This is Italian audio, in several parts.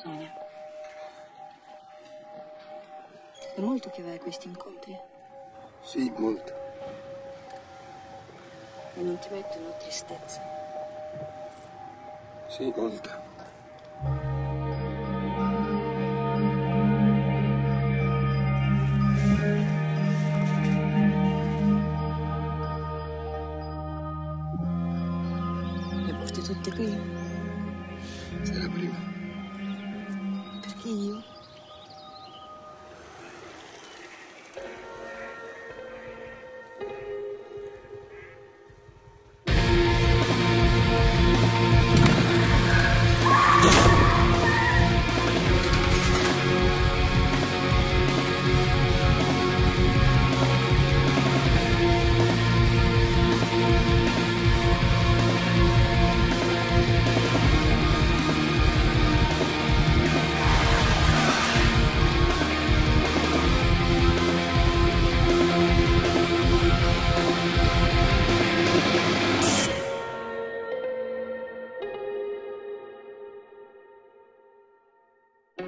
Sonia. È molto che vai a questi incontri? Sì, molto. E non ti mettono tristezza? Sì, molta. Le porti tutte qui? Sei la prima. vazio. Non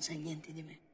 sai niente di me.